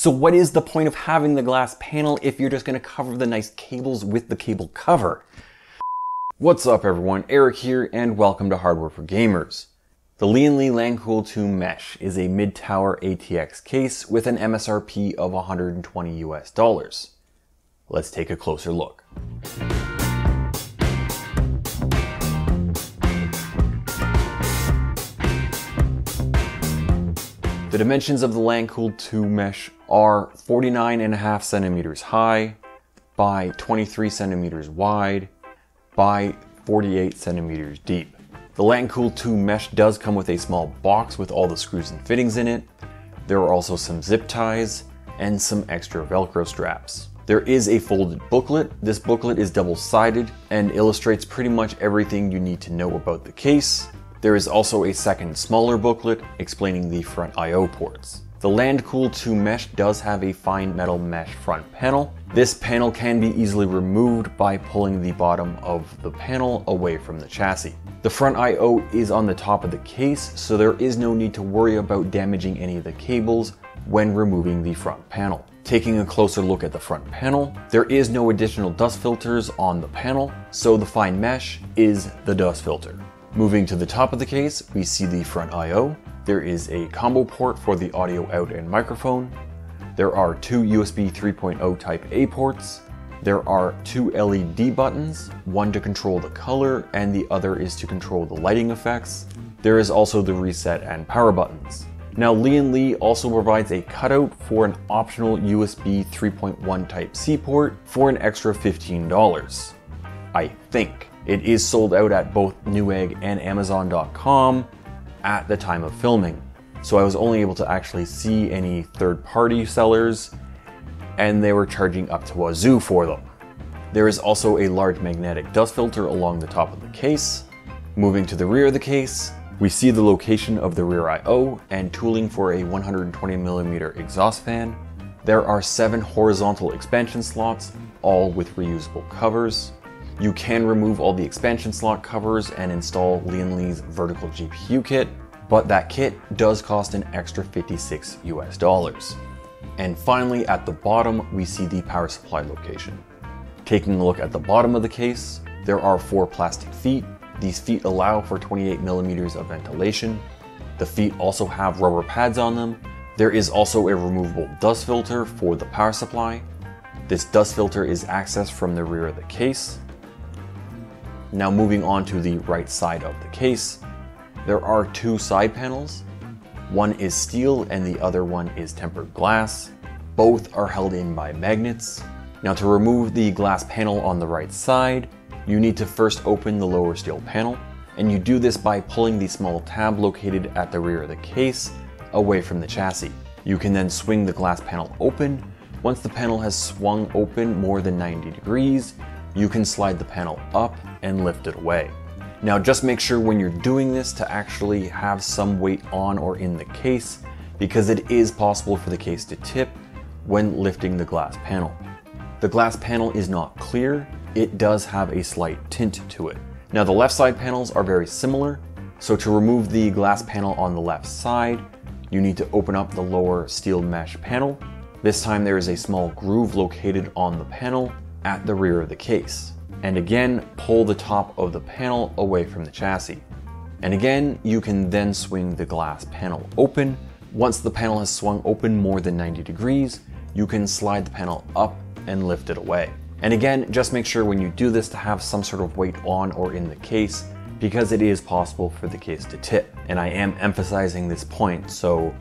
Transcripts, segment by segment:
So what is the point of having the glass panel if you're just gonna cover the nice cables with the cable cover? What's up everyone, Erik here and welcome to Hardware for Gamers. The Lian Li Lancool 2 Mesh is a mid-tower ATX case with an MSRP of 120 US dollars. Let's take a closer look. The dimensions of the Lancool 2 mesh are 49.5 centimeters high by 23 centimeters wide by 48 centimeters deep. The Lancool 2 mesh does come with a small box with all the screws and fittings in it. There are also some zip ties and some extra velcro straps. There is a folded booklet. This booklet is double-sided and illustrates pretty much everything you need to know about the case, there is also a second smaller booklet explaining the front I.O. ports. The Lancool 2 mesh does have a fine metal mesh front panel. This panel can be easily removed by pulling the bottom of the panel away from the chassis. The front I.O. is on the top of the case, so there is no need to worry about damaging any of the cables when removing the front panel. Taking a closer look at the front panel, there is no additional dust filters on the panel, so the fine mesh is the dust filter. Moving to the top of the case, we see the front I.O. There is a combo port for the audio out and microphone. There are two USB 3.0 Type A ports. There are two LED buttons, one to control the color and the other is to control the lighting effects. There is also the reset and power buttons. Now Lian Li also provides a cutout for an optional USB 3.1 Type C port for an extra $15. I think. It is sold out at both Newegg and Amazon.com at the time of filming. So I was only able to actually see any third party sellers and they were charging up to wazoo for them. There is also a large magnetic dust filter along the top of the case. Moving to the rear of the case, we see the location of the rear I.O. and tooling for a 120mm exhaust fan. There are seven horizontal expansion slots, all with reusable covers. You can remove all the expansion slot covers and install Lian Li's vertical GPU kit, but that kit does cost an extra 56 US dollars. And finally, at the bottom, we see the power supply location. Taking a look at the bottom of the case, there are four plastic feet. These feet allow for 28 millimeters of ventilation. The feet also have rubber pads on them. There is also a removable dust filter for the power supply. This dust filter is accessed from the rear of the case. Now moving on to the right side of the case, there are two side panels. One is steel and the other one is tempered glass. Both are held in by magnets. Now to remove the glass panel on the right side, you need to first open the lower steel panel, and you do this by pulling the small tab located at the rear of the case away from the chassis. You can then swing the glass panel open. Once the panel has swung open more than 90 degrees, you can slide the panel up and lift it away. Now just make sure when you're doing this to actually have some weight on or in the case because it is possible for the case to tip when lifting the glass panel. The glass panel is not clear, it does have a slight tint to it. Now the left side panels are very similar, so to remove the glass panel on the left side, you need to open up the lower steel mesh panel. This time there is a small groove located on the panel at the rear of the case. And again, pull the top of the panel away from the chassis. And again, you can then swing the glass panel open. Once the panel has swung open more than 90 degrees, you can slide the panel up and lift it away. And again, just make sure when you do this to have some sort of weight on or in the case because it is possible for the case to tip. And I am emphasizing this point, so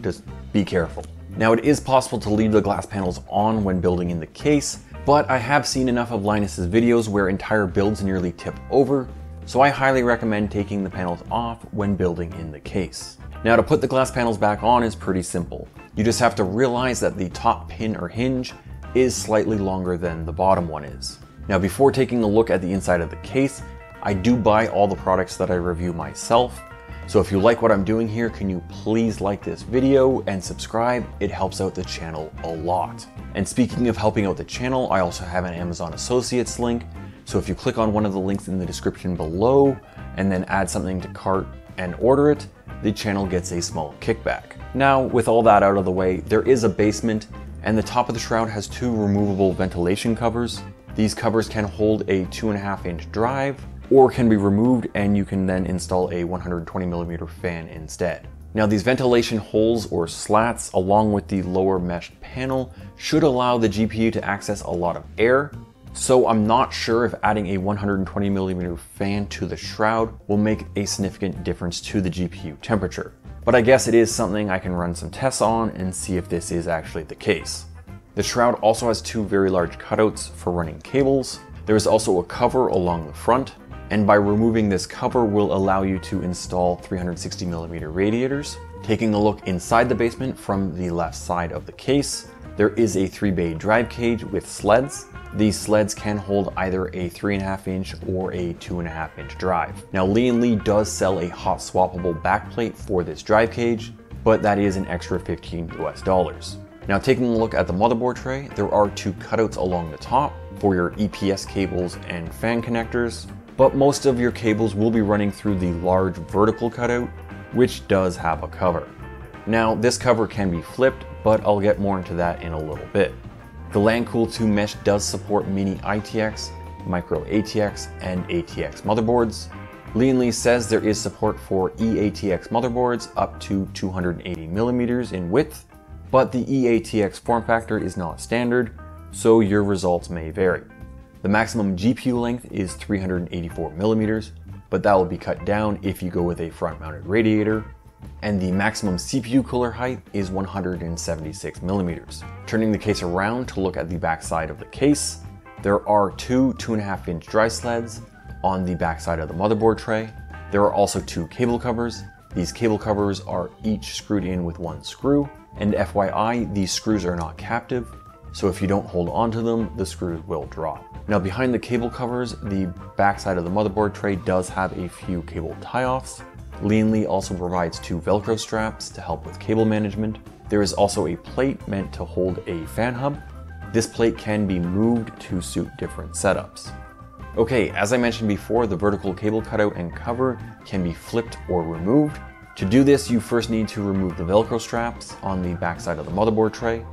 just be careful. Now it is possible to leave the glass panels on when building in the case, but I have seen enough of Linus's videos where entire builds nearly tip over, so I highly recommend taking the panels off when building in the case. Now to put the glass panels back on is pretty simple. You just have to realize that the top pin or hinge is slightly longer than the bottom one is. Now before taking a look at the inside of the case, I do buy all the products that I review myself, so if you like what I'm doing here, can you please like this video and subscribe? It helps out the channel a lot. And speaking of helping out the channel, I also have an Amazon Associates link. So if you click on one of the links in the description below and then add something to cart and order it, the channel gets a small kickback. Now, with all that out of the way, there is a basement, and the top of the shroud has two removable ventilation covers. These covers can hold a 2.5 inch drive, or can be removed and you can then install a 120 millimeter fan instead. Now these ventilation holes or slats along with the lower mesh panel should allow the GPU to access a lot of air, so I'm not sure if adding a 120 millimeter fan to the shroud will make a significant difference to the GPU temperature. But I guess it is something I can run some tests on and see if this is actually the case. The shroud also has two very large cutouts for running cables. There is also a cover along the front, and by removing this cover will allow you to install 360 millimeter radiators. Taking a look inside the basement from the left side of the case, there is a 3-bay drive cage with sleds. These sleds can hold either a 3.5 inch or a 2.5 inch drive. Now Lian Li does sell a hot swappable backplate for this drive cage, but that is an extra 15 US dollars. Now taking a look at the motherboard tray, there are two cutouts along the top for your EPS cables and fan connectors, but most of your cables will be running through the large vertical cutout, which does have a cover. Now this cover can be flipped, but I'll get more into that in a little bit. The Lancool 2 mesh does support mini ITX, micro ATX, and ATX motherboards. Lian Li says there is support for eATX motherboards up to 280 millimeters in width, but the eATX form factor is not standard, so your results may vary. The maximum GPU length is 384 millimeters, but that will be cut down if you go with a front mounted radiator, and the maximum CPU cooler height is 176 millimeters. Turning the case around to look at the back side of the case, there are two 2.5 inch dry sleds on the back side of the motherboard tray. There are also two cable covers. These cable covers are each screwed in with one screw, and FYI, these screws are not captive, so if you don't hold onto them, the screws will drop. Now behind the cable covers, the backside of the motherboard tray does have a few cable tie-offs. Lian Li also provides two Velcro straps to help with cable management. There is also a plate meant to hold a fan hub. This plate can be moved to suit different setups. Okay, as I mentioned before, the vertical cable cutout and cover can be flipped or removed. To do this, you first need to remove the Velcro straps on the backside of the motherboard tray.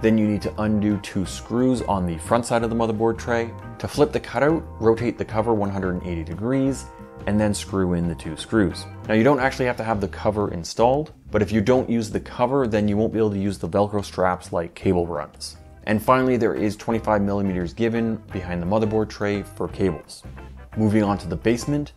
Then you need to undo two screws on the front side of the motherboard tray. To flip the cutout, rotate the cover 180 degrees and then screw in the two screws. Now you don't actually have to have the cover installed, but if you don't use the cover, then you won't be able to use the Velcro straps like cable runs. And finally, there is 25 millimeters given behind the motherboard tray for cables. Moving on to the basement,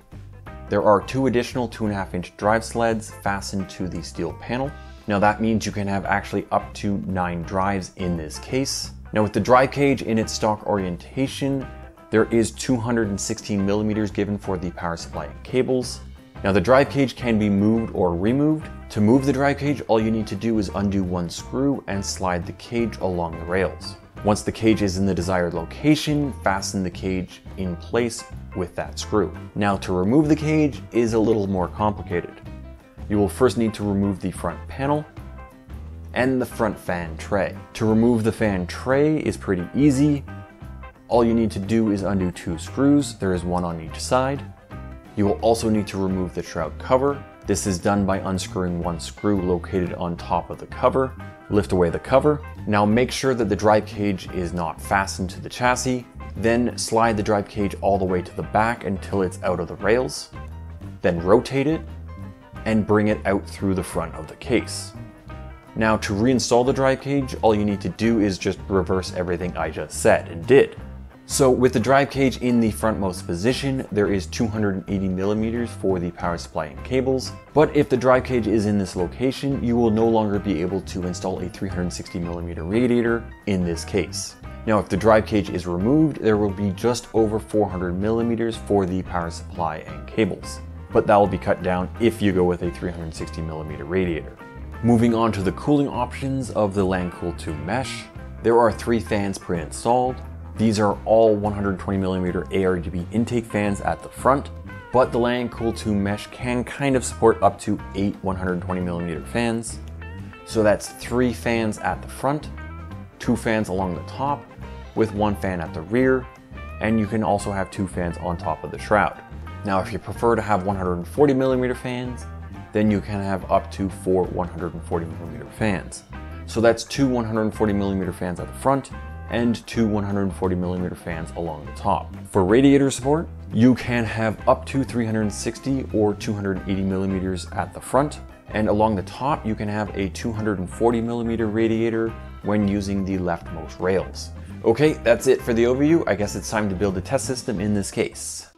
there are two additional 2.5 inch drive sleds fastened to the steel panel. Now that means you can have actually up to nine drives in this case. Now with the drive cage in its stock orientation, there is 216 millimeters given for the power supply and cables. Now the drive cage can be moved or removed. To move the drive cage, all you need to do is undo one screw and slide the cage along the rails. Once the cage is in the desired location, fasten the cage in place with that screw. Now to remove the cage is a little more complicated. You will first need to remove the front panel and the front fan tray. To remove the fan tray is pretty easy. All you need to do is undo two screws. There is one on each side. You will also need to remove the shroud cover. This is done by unscrewing one screw located on top of the cover. Lift away the cover. Now make sure that the drive cage is not fastened to the chassis. Then slide the drive cage all the way to the back until it's out of the rails. Then rotate it and bring it out through the front of the case. Now to reinstall the drive cage, all you need to do is just reverse everything I just said and did. So with the drive cage in the frontmost position, there is 280 millimeters for the power supply and cables. But if the drive cage is in this location, you will no longer be able to install a 360 millimeter radiator in this case. Now if the drive cage is removed, there will be just over 400 millimeters for the power supply and cables. But that will be cut down if you go with a 360 millimeter radiator. Moving on to the cooling options of the Lancool 2 mesh, there are three fans pre-installed, these are all 120 millimeter ARGB intake fans at the front, but the Lancool 2 mesh can kind of support up to 8 120 millimeter fans. So that's 3 fans at the front, 2 fans along the top, with 1 fan at the rear, and you can also have 2 fans on top of the shroud. Now if you prefer to have 140 millimeter fans, then you can have up to four 140 millimeter fans. So that's two 140 millimeter fans at the front and two 140 millimeter fans along the top. For radiator support, you can have up to 360 or 280 millimeters at the front, and along the top you can have a 240 millimeter radiator when using the leftmost rails. Okay, that's it for the overview. I guess it's time to build a test system in this case.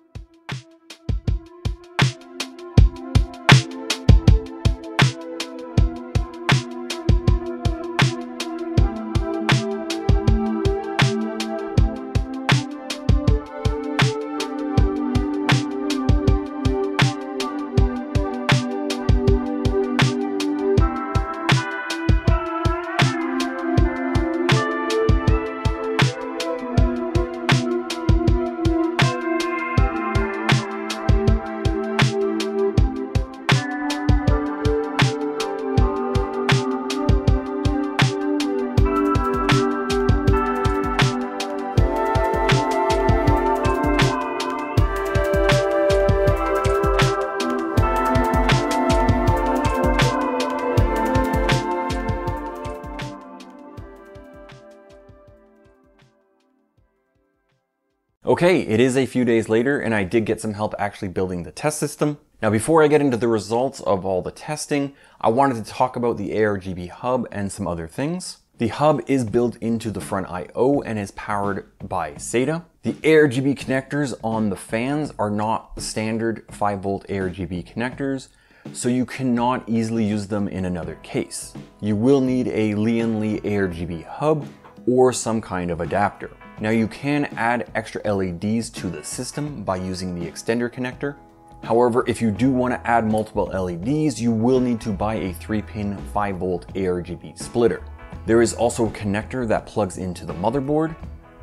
Okay, it is a few days later and I did get some help actually building the test system. Now before I get into the results of all the testing, I wanted to talk about the ARGB hub and some other things. The hub is built into the front I.O. and is powered by SATA. The ARGB connectors on the fans are not standard 5 volt ARGB connectors, so you cannot easily use them in another case. You will need a Lian Li ARGB hub or some kind of adapter. Now you can add extra LEDs to the system by using the extender connector. However, if you do want to add multiple LEDs, you will need to buy a 3-pin 5V ARGB splitter. There is also a connector that plugs into the motherboard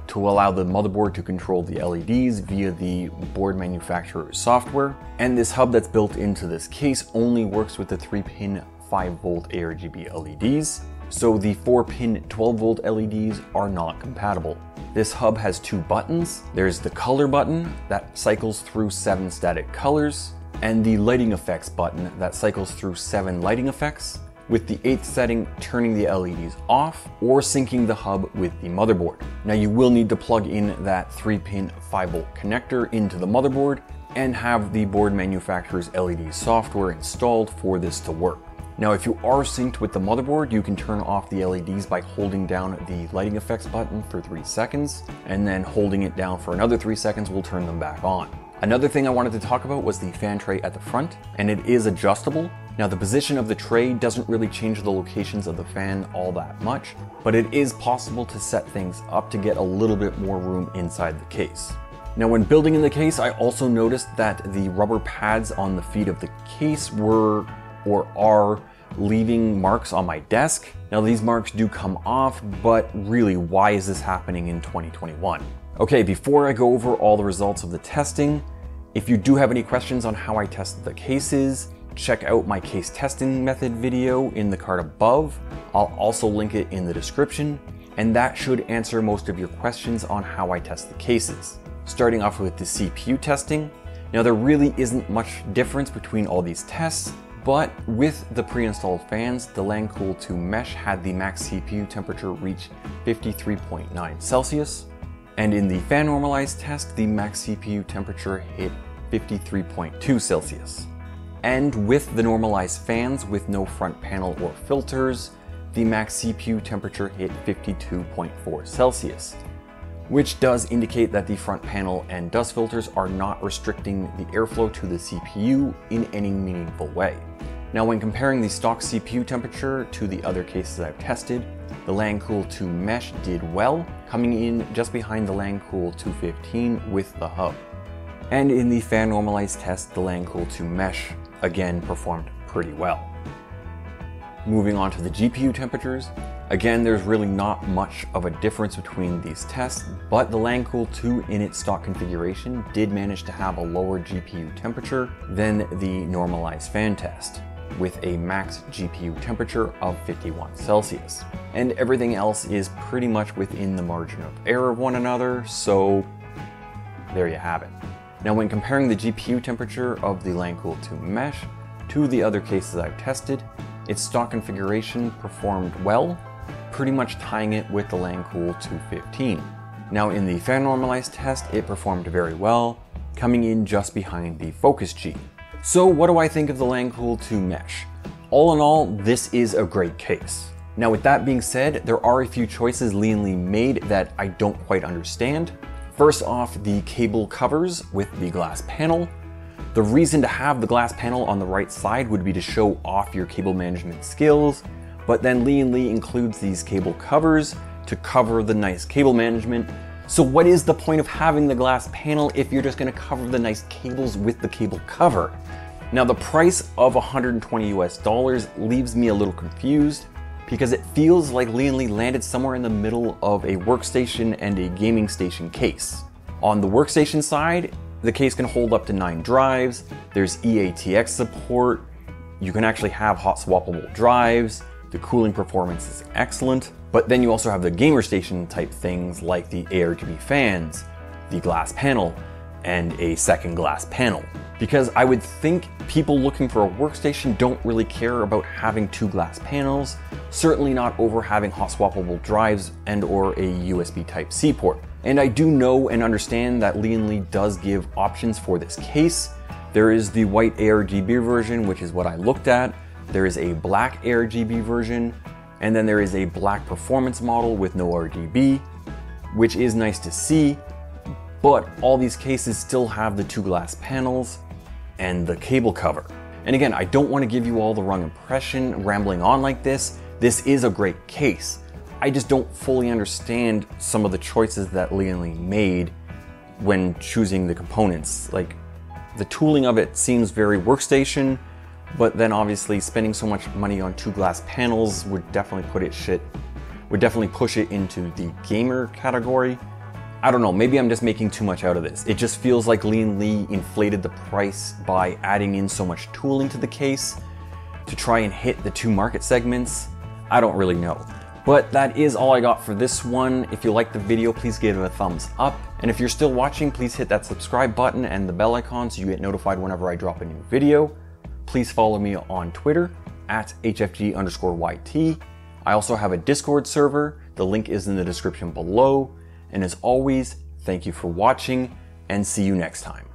to allow the motherboard to control the LEDs via the board manufacturer's software. And this hub that's built into this case only works with the 3-pin 5V ARGB LEDs, so the 4-pin 12V LEDs are not compatible. This hub has two buttons. There's the color button that cycles through seven static colors, and the lighting effects button that cycles through seven lighting effects, with the eighth setting turning the LEDs off or syncing the hub with the motherboard. Now you will need to plug in that 3-pin 5V connector into the motherboard and have the board manufacturer's LED software installed for this to work. Now if you are synced with the motherboard, you can turn off the LEDs by holding down the lighting effects button for three seconds, and then holding it down for another three seconds will turn them back on. Another thing I wanted to talk about was the fan tray at the front, and it is adjustable. Now the position of the tray doesn't really change the locations of the fan all that much, but it is possible to set things up to get a little bit more room inside the case. Now when building in the case, I also noticed that the rubber pads on the feet of the case were or are leaving marks on my desk. Now these marks do come off, but really why is this happening in 2021? Okay, before I go over all the results of the testing, if you do have any questions on how I tested the cases, check out my case testing method video in the card above. I'll also link it in the description, and that should answer most of your questions on how I test the cases. Starting off with the CPU testing, now there really isn't much difference between all these tests, but with the pre-installed fans, the Lancool 2 Mesh had the max CPU temperature reach 53.9 Celsius, and in the fan normalized test, the max CPU temperature hit 53.2 Celsius. And with the normalized fans with no front panel or filters, the max CPU temperature hit 52.4 Celsius which does indicate that the front panel and dust filters are not restricting the airflow to the CPU in any meaningful way. Now when comparing the stock CPU temperature to the other cases I've tested, the Lancool 2 Mesh did well, coming in just behind the Lancool 215 with the hub. And in the fan normalized test, the Lancool 2 Mesh again performed pretty well. Moving on to the GPU temperatures, Again, there's really not much of a difference between these tests, but the Lancool 2 in its stock configuration did manage to have a lower GPU temperature than the normalized fan test, with a max GPU temperature of 51 Celsius. And everything else is pretty much within the margin of error of one another, so there you have it. Now when comparing the GPU temperature of the Lancool 2 Mesh of the other cases I've tested, its stock configuration performed well, pretty much tying it with the Lancool 215. Now in the fan normalized test, it performed very well, coming in just behind the Focus G. So what do I think of the Lancool 2 Mesh? All in all, this is a great case. Now with that being said, there are a few choices Lian made that I don't quite understand. First off, the cable covers with the glass panel. The reason to have the glass panel on the right side would be to show off your cable management skills, but then Lian Li includes these cable covers to cover the nice cable management. So what is the point of having the glass panel if you're just gonna cover the nice cables with the cable cover? Now the price of 120 US dollars leaves me a little confused because it feels like Lian Li landed somewhere in the middle of a workstation and a gaming station case. On the workstation side, the case can hold up to nine drives, there's eATX support, you can actually have hot swappable drives, the cooling performance is excellent, but then you also have the gamer station type things like the ARGB fans, the glass panel, and a second glass panel. Because I would think people looking for a workstation don't really care about having two glass panels, certainly not over having hot swappable drives and or a USB type C port. And I do know and understand that Li does give options for this case. There is the white ARGB version, which is what I looked at. There is a black ARGB version, and then there is a black performance model with no RGB, which is nice to see, but all these cases still have the two glass panels and the cable cover. And again, I don't want to give you all the wrong impression rambling on like this. This is a great case. I just don't fully understand some of the choices that Lian Li made when choosing the components. Like, the tooling of it seems very workstation, but then obviously spending so much money on two glass panels would definitely put it shit, would definitely push it into the gamer category. I don't know, maybe I'm just making too much out of this. It just feels like Lian Li inflated the price by adding in so much tooling to the case to try and hit the two market segments. I don't really know. But that is all I got for this one. If you liked the video, please give it a thumbs up. And if you're still watching, please hit that subscribe button and the bell icon so you get notified whenever I drop a new video. Please follow me on Twitter at HFG underscore YT. I also have a Discord server. The link is in the description below. And as always, thank you for watching and see you next time.